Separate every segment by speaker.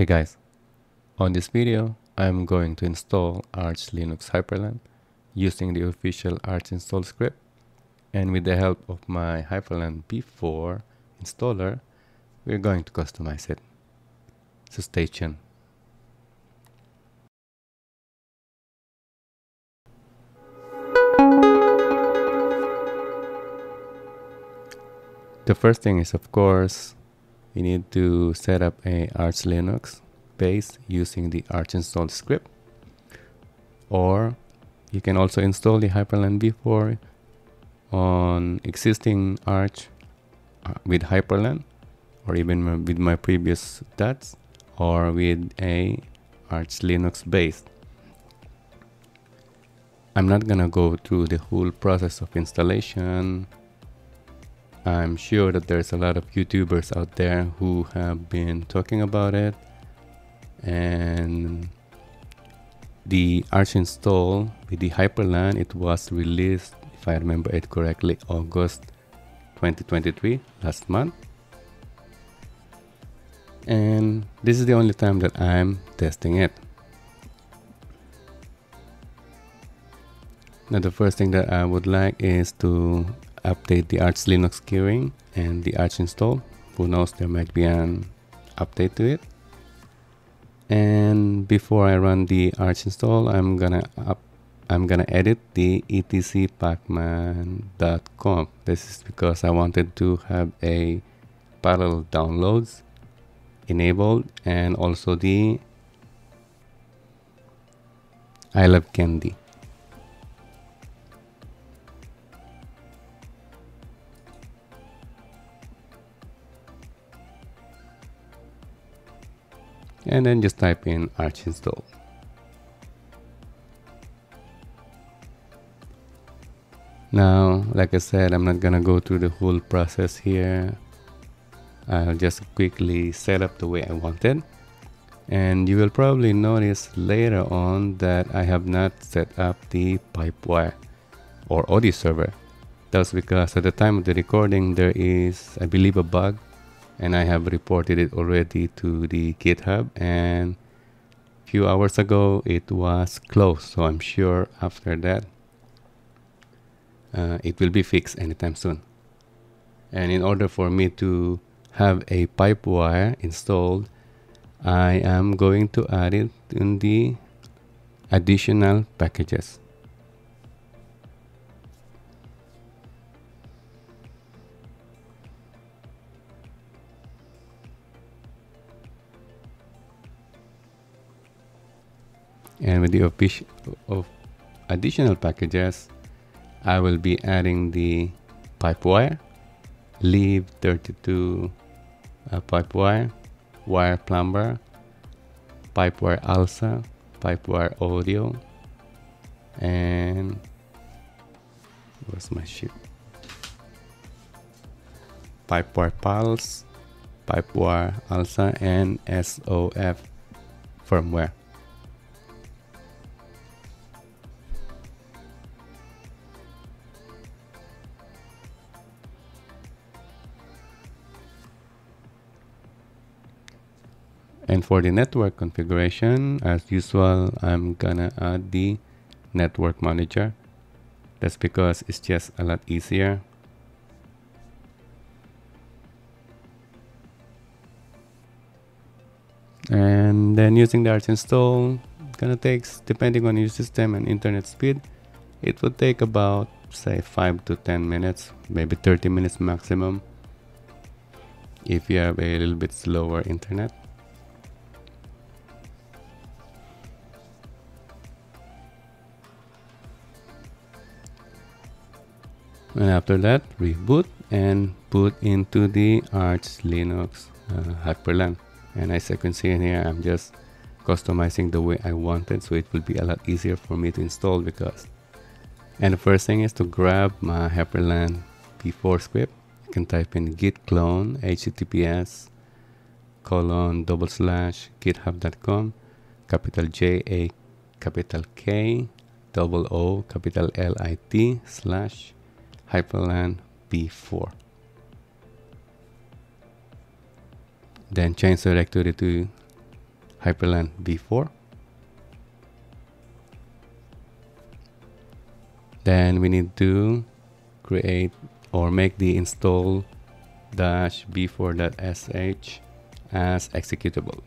Speaker 1: Hey guys, on this video I'm going to install Arch Linux Hyprland using the official Arch install script and with the help of my Hyprland v4 installer we're going to customize it. So stay tuned. The first thing is of course you need to set up a Arch Linux base using the Arch install script or you can also install the Hyprland v4 on existing Arch uh, with Hyprland or even with my previous dots or with a Arch Linux base. I'm not gonna go through the whole process of installation I'm sure that there's a lot of YouTubers out there who have been talking about it. And the Arch install with the Hyprland it was released if I remember it correctly August 2023 last month. And this is the only time that I'm testing it. Now the first thing that I would like is to update the Arch Linux keyring and the Arch install. Who knows, there might be an update to it. And before I run the Arch install, I'm gonna up, I'm gonna edit the etcpacman.conf. This is because I wanted to have a parallel downloads enabled and also the I love candy. And then just type in arch install. Now, like I said, I'm not gonna go through the whole process here. I'll just quickly set up the way I wanted. And you will probably notice later on that I have not set up the Pipewire or audio server. That's because at the time of the recording, there is, I believe, a bug and I have reported it already to the GitHub. And a few hours ago it was closed. So I'm sure after that uh, it will be fixed anytime soon. And in order for me to have a pipe wire installed I am going to add it in the additional packages and with the of additional packages I will be adding the Pipewire leave 32 uh, Pipewire WirePlumber Pipewire alsa Pipewire audio and where's my ship Pipewire pulse Pipewire alsa and SOF firmware and for the network configuration as usual I'm gonna add the network manager. That's because it's just a lot easier. And then using the arch install gonna takes depending on your system and internet speed it would take about say 5 to 10 minutes maybe 30 minutes maximum if you have a little bit slower internet and after that reboot and put into the Arch Linux uh, Hyprland and as you can see in here I'm just customizing the way I wanted so it will be a lot easier for me to install because and the first thing is to grab my Hyprland v4 script. You can type in git clone https colon double slash github.com capital J A capital K double O capital L I T slash Hyprland v4. Then change the directory to Hyprland v4. then we need to create or make the install dash v4.sh as executable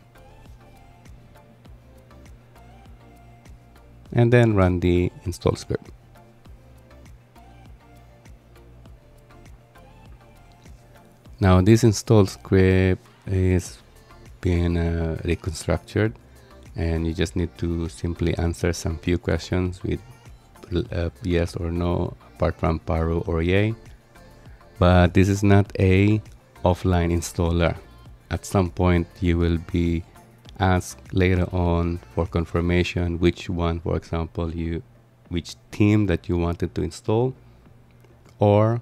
Speaker 1: and then run the install script now this install script is being uh, reconstructed and you just need to simply answer some few questions with uh, yes or no apart from paru or yay. But this is not a offline installer. At some point you will be asked later on for confirmation which one for example you which theme that you wanted to install or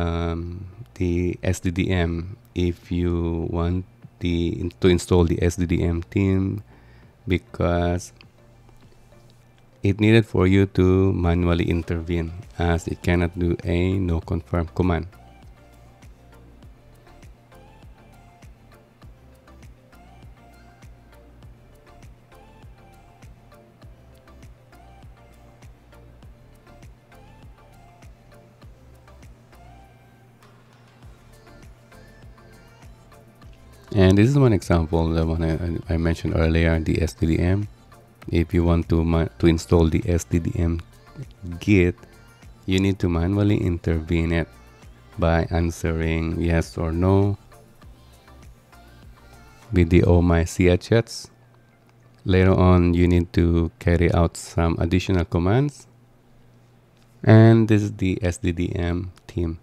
Speaker 1: um, the SDDM if you want the to install the SDDM theme because it needed for you to manually intervene as it cannot do a no confirm command. And this is one example, the one I, I mentioned earlier, the SDDM if you want to to install the SDDM git you need to manually intervene it by answering yes or no with the oh my zsh later on you need to carry out some additional commands. And this is the SDDM theme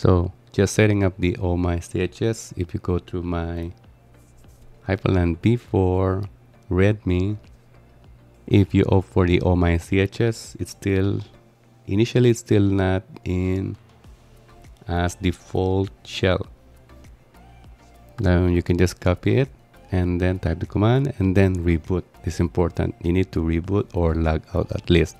Speaker 1: So just setting up the all my ZSH. If you go to my Hyprland v4 Readme, if you opt for the all my ZSH, it's still initially it's still not in as default shell. Now you can just copy it and then type the command and then reboot. It's important. You need to reboot or log out at least.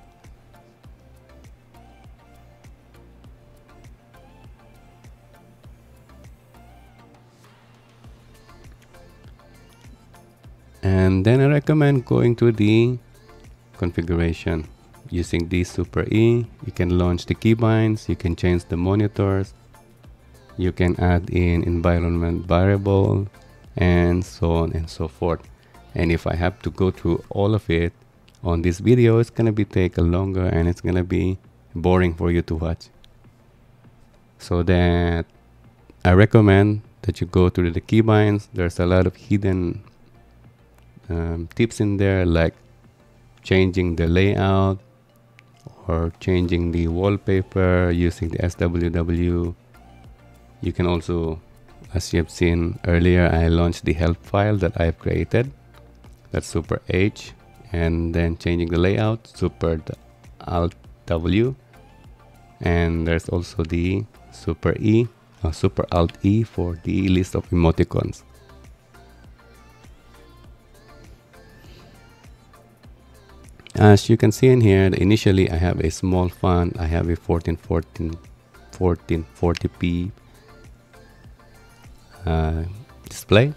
Speaker 1: And then I recommend going to the configuration using the super E. You can launch the keybinds you can change the monitors you can add in environment variable and so on and so forth. And if I have to go through all of it on this video it's gonna be take a longer and it's gonna be boring for you to watch. So that I recommend that you go through the keybinds. There's a lot of hidden um, tips in there like changing the layout or changing the wallpaper using the SWWW. You can also, as you have seen earlier, I launched the help file that I've created. That's super H and then changing the layout, super alt W. And there's also the super E, uh, super alt E for the list of emoticons. As you can see in here initially I have a small font I have a 1414 1440p uh, display.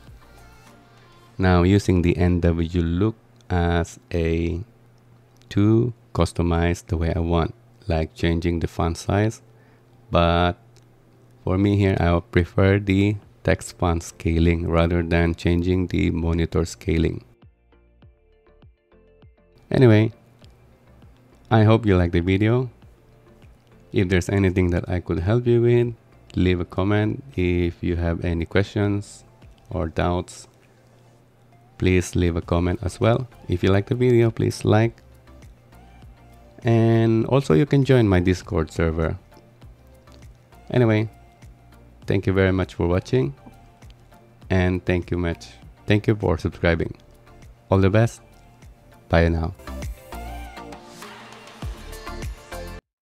Speaker 1: Now using the NW look as a to customize the way I want like changing the font size. But for me here I would prefer the text font scaling rather than changing the monitor scaling Anyway, I hope you liked the video. If there's anything that I could help you with, leave a comment. If you have any questions or doubts, please leave a comment as well. If you like the video, please like. And also you can join my Discord server. Anyway, thank you very much for watching and thank you much. Thank you for subscribing. All the best. Bye now.